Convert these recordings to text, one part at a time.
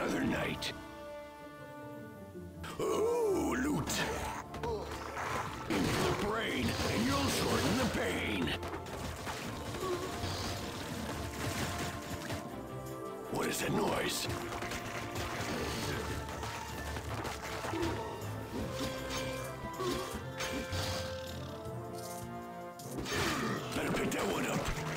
another night. Ooh, loot! Into the brain, and you'll shorten the pain! What is that noise? Better pick that one up!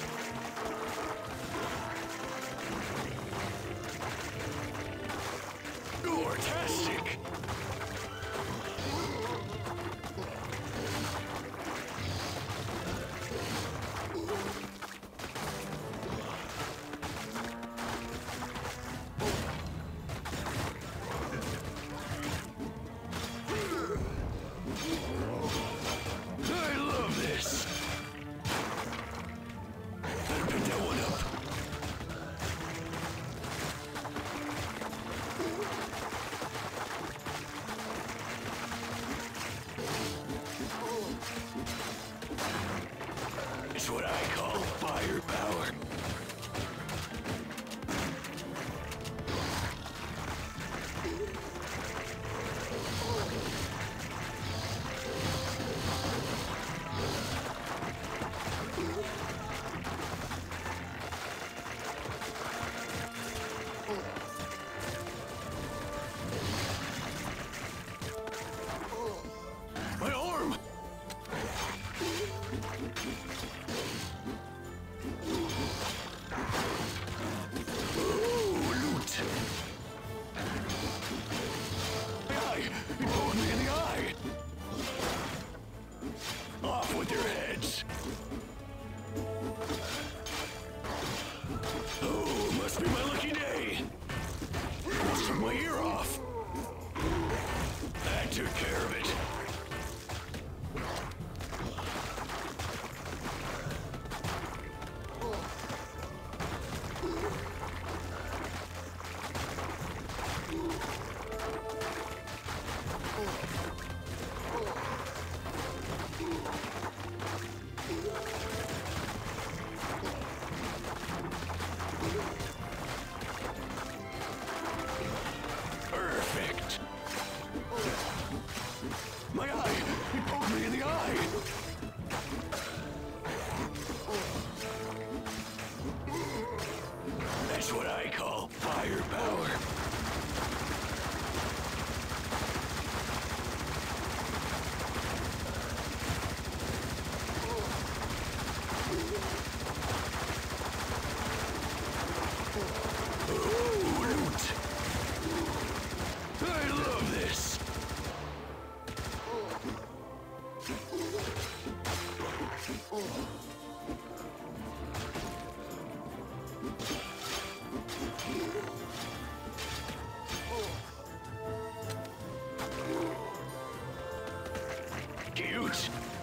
to.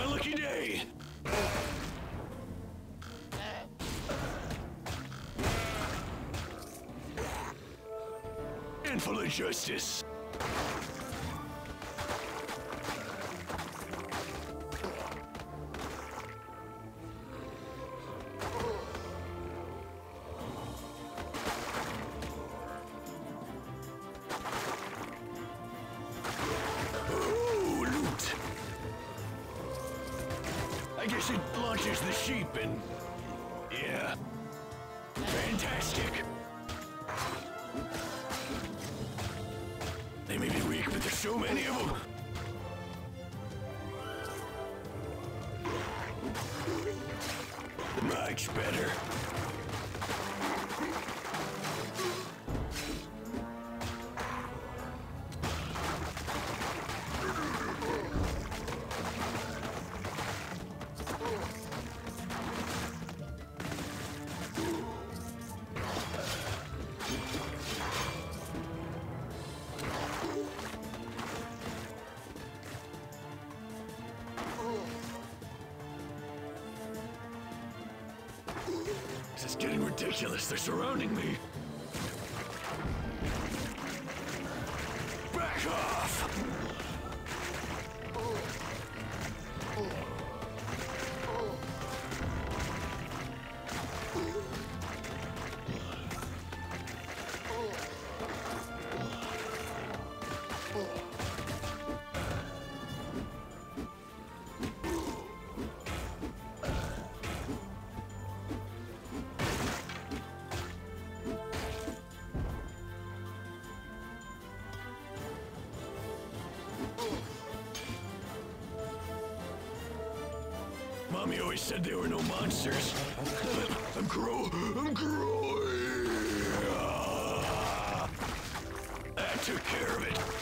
my lucky day. And full of justice. I guess it launches the sheep and... Yeah. Fantastic. They may be weak, but there's so many of them. Much better. This is getting ridiculous. They're surrounding me. Mommy always said there were no monsters. I'm grow. I'm growing. Ah, that took care of it.